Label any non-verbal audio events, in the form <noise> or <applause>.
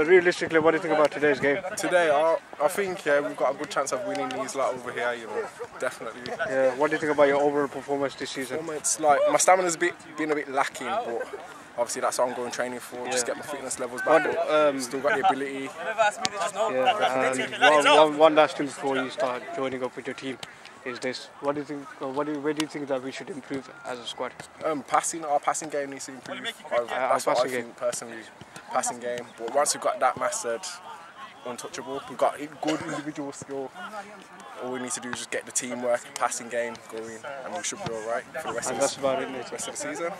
uh, realistically, what do you think about today's game? Today, I, I think yeah, we've got a good chance of winning these lot over here. You know, definitely. Yeah, what do you think about your overall performance this season? Performance, like my stamina's bit been a bit lacking, but obviously that's what I'm going training for. Just get my fitness levels back. What, up. um, Still got the ability. <laughs> Yeah, <laughs> and one, one, one last thing before you start joining up with your team is this. What do you think? Uh, what do you, where do you think that we should improve as a squad? Um, passing, our passing game needs to improve. I, that's our passing think personally. Passing game, but once we've got that mastered, untouchable. We've got good individual skill. All we need to do is just get the teamwork, passing game going, and we should be all right for the rest, of, the, about it, mate. rest of the season.